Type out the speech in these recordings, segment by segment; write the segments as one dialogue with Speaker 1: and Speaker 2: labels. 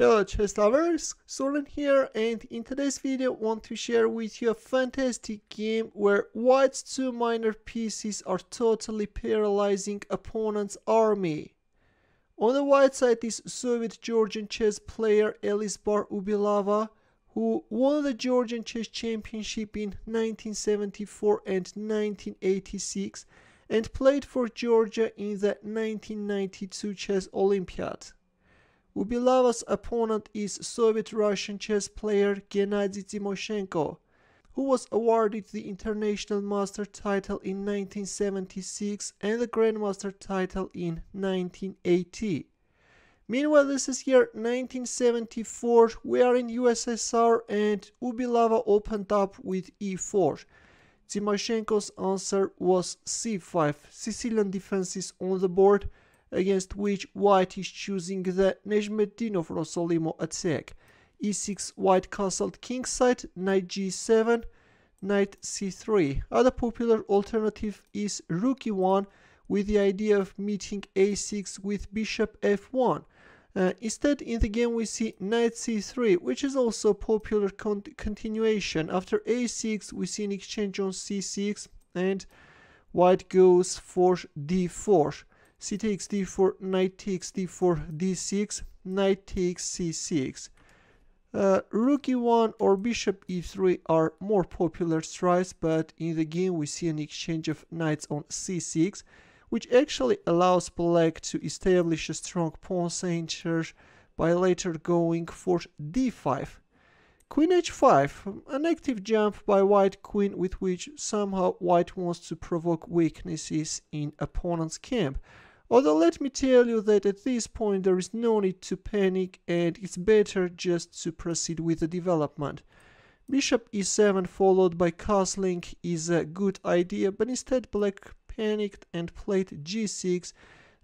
Speaker 1: Hello chess lovers, Suren here and in today's video want to share with you a fantastic game where white's two minor pieces are totally paralyzing opponent's army. On the white side is Soviet Georgian chess player Elizbar Ubilava who won the Georgian chess championship in 1974 and 1986 and played for Georgia in the 1992 chess olympiad. Ubilava's opponent is Soviet-Russian chess player Gennady Timoshenko, who was awarded the International Master title in 1976 and the Grandmaster title in 1980. Meanwhile, this is year 1974, we are in USSR and Ubilava opened up with e4. Timoshenko's answer was c5, Sicilian defenses on the board, against which white is choosing the Nyezhmetdinov Rossolimo attack. e6 white castled kingside, knight g7, knight c3. Other popular alternative is rook e1 with the idea of meeting a6 with bishop f1. Uh, instead, in the game we see knight c3, which is also a popular con continuation. After a6, we see an exchange on c6, and white goes for d4 c takes d4, knight takes d4, d6, knight takes c6. Uh, rook e1 or bishop e3 are more popular strikes, but in the game we see an exchange of knights on c6, which actually allows black to establish a strong pawn center by later going for d5. Queen h5, an active jump by white queen with which somehow white wants to provoke weaknesses in opponent's camp. Although let me tell you that at this point there is no need to panic and it's better just to proceed with the development. Bishop e7 followed by castling is a good idea, but instead black panicked and played g6,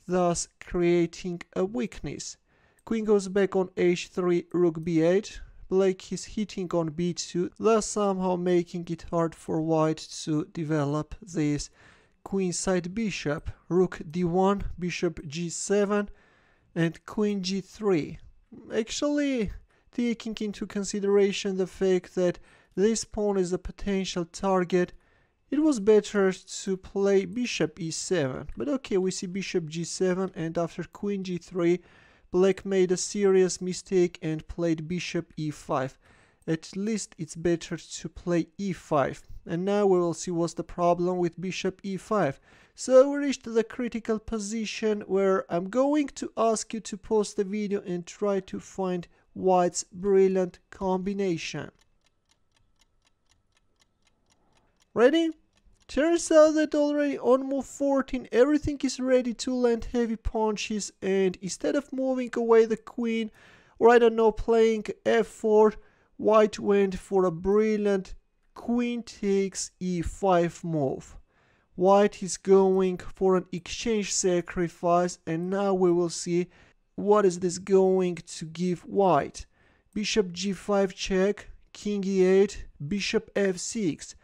Speaker 1: thus creating a weakness. Queen goes back on h3, rook b8. Black is hitting on b2, thus somehow making it hard for white to develop this queenside bishop, rook d1, bishop g7, and queen g3. Actually, taking into consideration the fact that this pawn is a potential target, it was better to play bishop e7. But okay, we see bishop g7 and after queen g3, black made a serious mistake and played bishop e5. At least it's better to play e5. And now we will see what's the problem with bishop e5. So we reached the critical position where I'm going to ask you to pause the video and try to find white's brilliant combination. Ready? Turns out that already on move 14 everything is ready to land heavy punches and instead of moving away the queen or I don't know playing f4 white went for a brilliant queen takes e5 move. White is going for an exchange sacrifice and now we will see what is this going to give white. Bishop g5 check, king e8, bishop f6.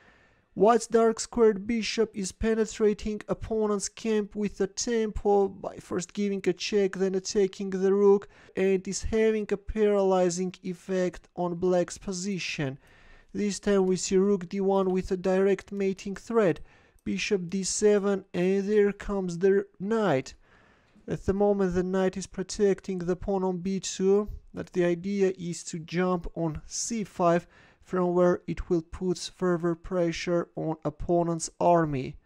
Speaker 1: White's dark squared bishop is penetrating opponent's camp with a tempo by first giving a check then attacking the rook and is having a paralyzing effect on black's position. This time we see rook d1 with a direct mating threat, bishop d7 and there comes the knight. At the moment the knight is protecting the pawn on b2, but the idea is to jump on c5 from where it will put further pressure on opponent's army.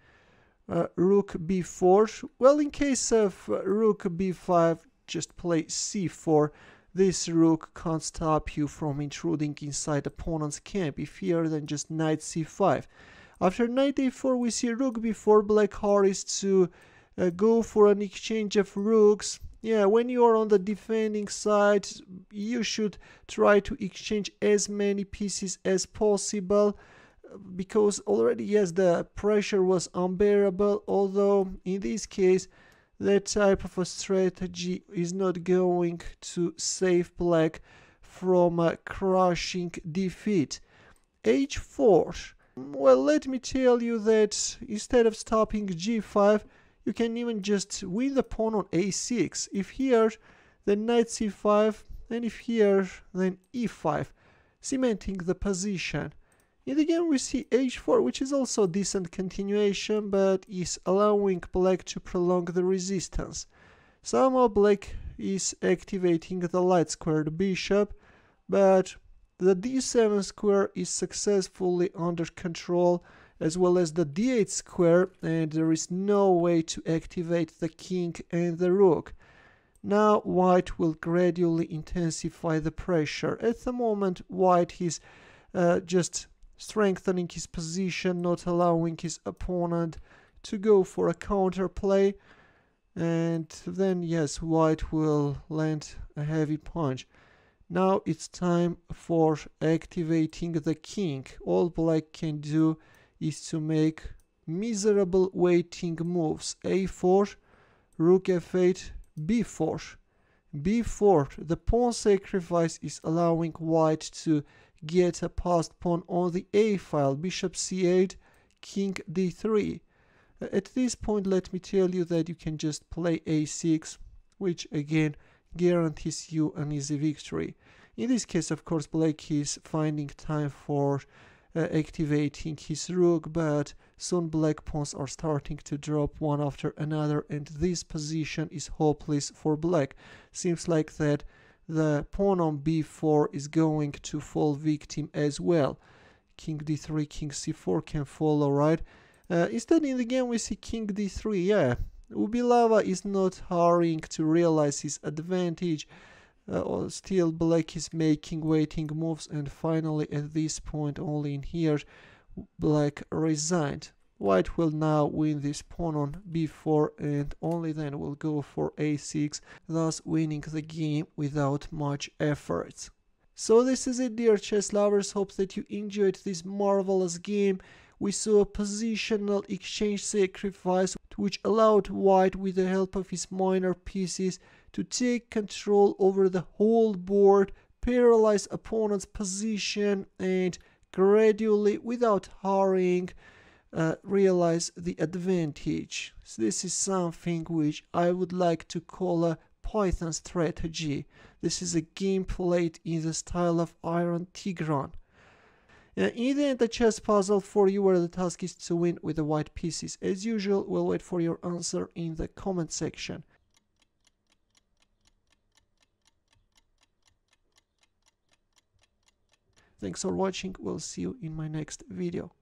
Speaker 1: Uh, rook b4, well in case of uh, rook b5 just play c4 this rook can't stop you from intruding inside opponent's camp if here then just knight c5. After knight a4 we see rook b4 black hurries to uh, go for an exchange of rooks. Yeah, when you are on the defending side you should try to exchange as many pieces as possible because already yes the pressure was unbearable although in this case that type of a strategy is not going to save black from a crushing defeat. h4. Well, let me tell you that instead of stopping g5, you can even just win the pawn on a6. If here the knight c5, and if here then e5 cementing the position. In the game we see h4 which is also a decent continuation but is allowing black to prolong the resistance. Somehow black is activating the light squared bishop but the d7 square is successfully under control as well as the d8 square and there is no way to activate the king and the rook. Now white will gradually intensify the pressure. At the moment white is uh, just strengthening his position, not allowing his opponent to go for a counterplay. And then yes, white will land a heavy punch. Now it's time for activating the king. All black can do is to make miserable waiting moves. a4, rook f8, b4. b4, the pawn sacrifice is allowing white to get a passed pawn on the a file. Bishop c8, king d3. Uh, at this point, let me tell you that you can just play a6, which again guarantees you an easy victory. In this case, of course, Black is finding time for uh, activating his rook, but soon black pawns are starting to drop one after another, and this position is hopeless for black. Seems like that the pawn on b4 is going to fall victim as well. King d3, king c4 can follow, right? Uh, instead, in the game, we see king d3, yeah. Ubilava is not hurrying to realize his advantage uh, still black is making waiting moves and finally at this point only in here black resigned. White will now win this pawn on b4 and only then will go for a6 thus winning the game without much effort. So this is it dear chess lovers. Hope that you enjoyed this marvelous game. We saw a positional exchange sacrifice which allowed white with the help of his minor pieces to take control over the whole board, paralyze opponent's position, and gradually, without hurrying, uh, realize the advantage. So this is something which I would like to call a Python strategy. This is a game played in the style of Iron Tigran. In the end, the chess puzzle for you where the task is to win with the white pieces. As usual, we'll wait for your answer in the comment section. Thanks for watching. We'll see you in my next video.